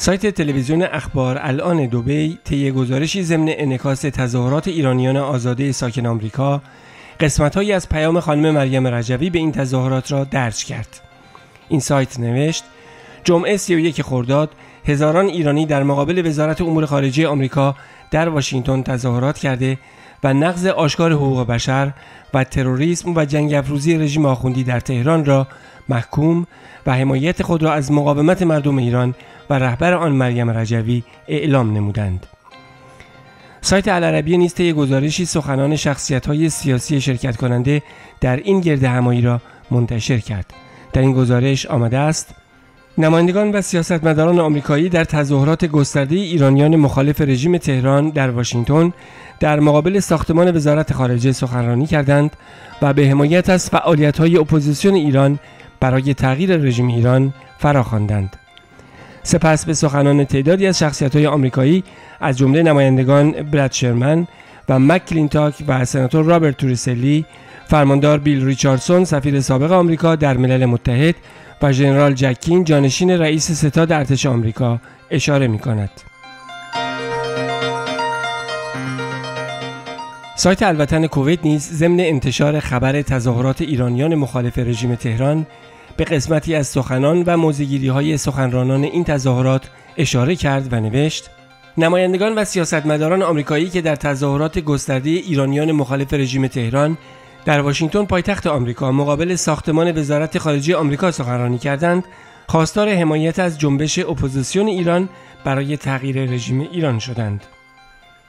سایت تلویزیون اخبار الان دوبی طی گزارشی ضمن انعکاس تظاهرات ایرانیان آزاده ساکن آمریکا قسمتهایی از پیام خانم مریم رجوی به این تظاهرات را درج کرد. این سایت نوشت جمعه 31 خرداد هزاران ایرانی در مقابل وزارت امور خارجه آمریکا در واشنگتن تظاهرات کرده و نقض آشکار حقوق بشر و تروریسم و جنگ افروزی رژیم آخوندی در تهران را محکوم و حمایت خود را از مقاومت مردم ایران و رهبر آن مریم رجوی اعلام نمودند. سایت العربیه نیز طی گزارشی سخنان شخصیت های سیاسی شرکت کننده در این گرد همایی را منتشر کرد. در این گزارش آمده است نمایندگان و سیاستمداران آمریکایی در تظاهرات گسترده ایرانیان مخالف رژیم تهران در واشنگتن در مقابل ساختمان وزارت خارجه سخنرانی کردند و به حمایت از فعالیت‌های اپوزیسیون ایران برای تغییر رژیم ایران فراخواندند. سپس به سخنان تعدادی از شخصیت‌های آمریکایی از جمله نمایندگان براد شرمن و مک کلینتاک و سناتور رابرت توریسلی، فرماندار بیل ریچاردسون سفیر سابق آمریکا در ملل متحد و ژنرال جک کین جانشین رئیس ستاد ارتش آمریکا اشاره می کند. سایت الوطن کویت نیز ضمن انتشار خبر تظاهرات ایرانیان مخالف رژیم تهران به قسمتی از سخنان و موضع‌گیری های سخنرانان این تظاهرات اشاره کرد و نوشت نمایندگان و سیاستمداران آمریکایی که در تظاهرات گسترده ایرانیان مخالف رژیم تهران در واشنگتن پایتخت آمریکا مقابل ساختمان وزارت خارجه آمریکا سخنرانی کردند خواستار حمایت از جنبش اپوزیسیون ایران برای تغییر رژیم ایران شدند.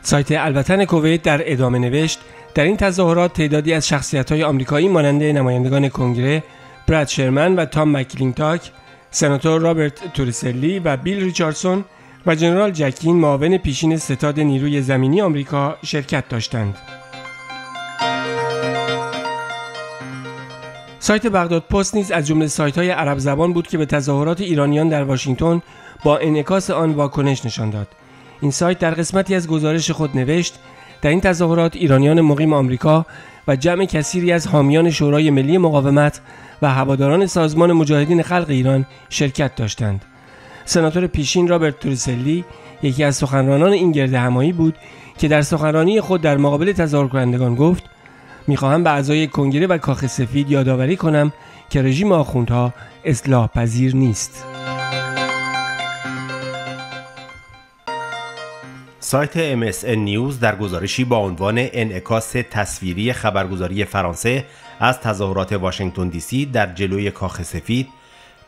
سایت الوطن کویت در ادامه نوشت در این تظاهرات تعدادی از شخصیت‌های آمریکایی مانند نمایندگان کنگره براد شرمن و تام مکلینتاک سناتور رابرت توریسلی و بیل ریچاردسون و جنرال جک کین معاون پیشین ستاد نیروی زمینی آمریکا شرکت داشتند. سایت بغداد پست نیز از جمله سایت های عرب زبان بود که به تظاهرات ایرانیان در واشنگتن با انعکاس آن واکنش نشان داد. این سایت در قسمتی از گزارش خود نوشت در این تظاهرات ایرانیان مقیم آمریکا و جمع کثیری از حامیان شورای ملی مقاومت و هواداران سازمان مجاهدین خلق ایران شرکت داشتند. سناتور پیشین رابرت توریسلی یکی از سخنرانان این گرد همایی بود که در سخنرانی خود در مقابل تظاهر کنندگان گفت می‌خواهم به اعضای کنگره و کاخ سفید یادآوری کنم که رژیم آخوندها اصلاح پذیر نیست. سایت MSN نیوز در گزارشی با عنوان انعکاس تصویری خبرگزاری فرانسه از تظاهرات واشنگتن دی سی در جلوی کاخ سفید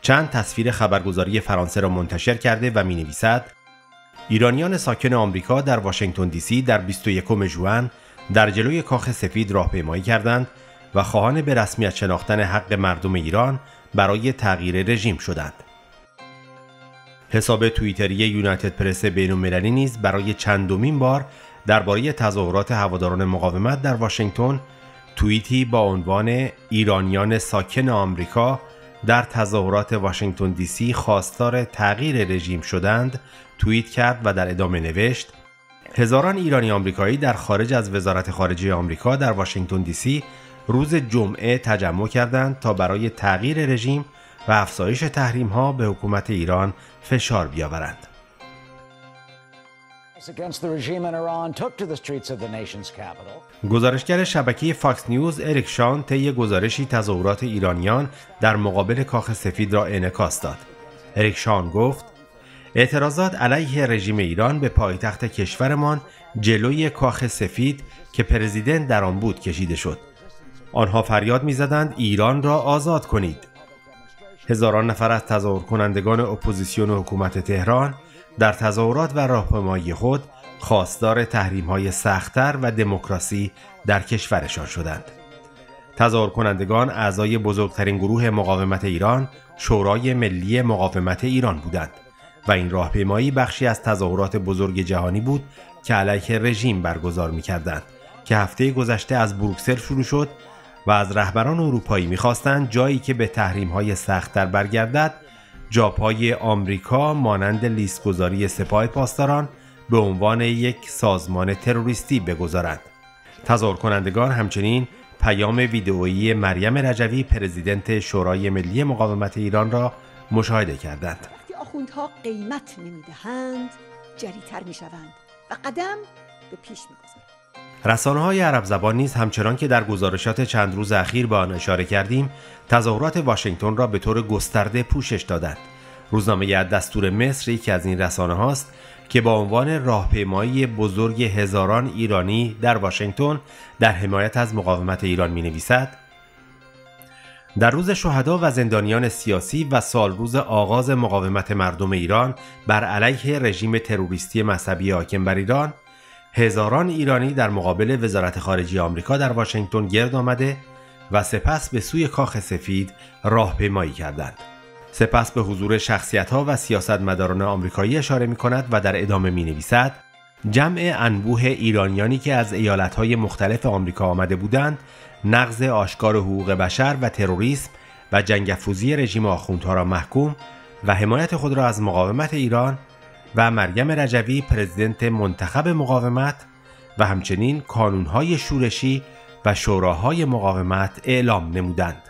چند تصویر خبرگزاری فرانسه را منتشر کرده و می نویسد ایرانیان ساکن آمریکا در واشنگتن دی سی در 21 ژوئن در جلوی کاخ سفید راهپیمایی کردند و خواهان به رسمیت شناختن حق مردم ایران برای تغییر رژیم شدند. حساب توییتری یونایتد پرس بین‌المللی نیز برای چندمین بار درباره تظاهرات هواداران مقاومت در واشنگتن توییتی با عنوان ایرانیان ساکن آمریکا در تظاهرات واشنگتن دی سی خواستار تغییر رژیم شدند توییت کرد و در ادامه نوشت هزاران ایرانی آمریکایی در خارج از وزارت خارجه آمریکا در واشنگتن دی سی روز جمعه تجمع کردند تا برای تغییر رژیم و افزایش تحریم ها به حکومت ایران فشار بیاورند. گزارشگر شبکه فاکس نیوز اریک شان طی گزارشی تظاهرات ایرانیان در مقابل کاخ سفید را انعکاس داد. اریک شان گفت اعتراضات علیه رژیم ایران به پایتخت کشورمان جلوی کاخ سفید که پرزیدنت در آن بود کشیده شد. آنها فریاد می‌زدند ایران را آزاد کنید. هزاران نفر از تظاهر کنندگان اپوزیسیون حکومت تهران در تظاهرات و راهپیمایی خود خواستار تحریم های سختتر و دموکراسی در کشورشان شدند. تظاهر کنندگان اعضای بزرگترین گروه مقاومت ایران شورای ملی مقاومت ایران بودند و این راهپیمایی بخشی از تظاهرات بزرگ جهانی بود که علیه رژیم برگزار می کردند که هفته گذشته از بروکسل شروع شد و از رهبران اروپایی می‌خواستند جایی که به تحریم های سختتر برگردد جاپای آمریکا مانند لیستگذاری سپاه پاسداران به عنوان یک سازمان تروریستی بگذارند. تظاهر کنندگان همچنین پیام ویدئویی مریم رجوی پرزیدنت شورای ملی مقاومت ایران را مشاهده کردند. آخوندها قیمت نمی‌دهند جریتر می‌شوند و قدم به پیش می‌گذارند رسانه های عرب زبان نیز همچنان که در گزارشات چند روز اخیر به آن اشاره کردیم تظاهرات واشنگتن را به طور گسترده پوشش دادند. روزنامه دستور مصر یکی از این رسانه هاست که با عنوان راهپیمایی بزرگ هزاران ایرانی در واشنگتن در حمایت از مقاومت ایران می نویسد در روز شهدا و زندانیان سیاسی و سال روز آغاز مقاومت مردم ایران بر علیه رژیم تروریستی مذهبی حاکم بر ایران هزاران ایرانی در مقابل وزارت خارجه آمریکا در واشنگتن گرد آمده و سپس به سوی کاخ سفید راهپیمایی کردند. سپس به حضور شخصیت ها و سیاستمداران آمریکایی اشاره می کند و در ادامه می نویسد جمع انبوه ایرانیانی که از ایالت های مختلف آمریکا آمده بودند نقض آشکار حقوق بشر و تروریسم و جنگ رژیم آخوندها را محکوم و حمایت خود را از مقاومت ایران و مریم رجوی پرزیدنت منتخب مقاومت و همچنین کانونهای شورشی و شوراهای مقاومت اعلام نمودند.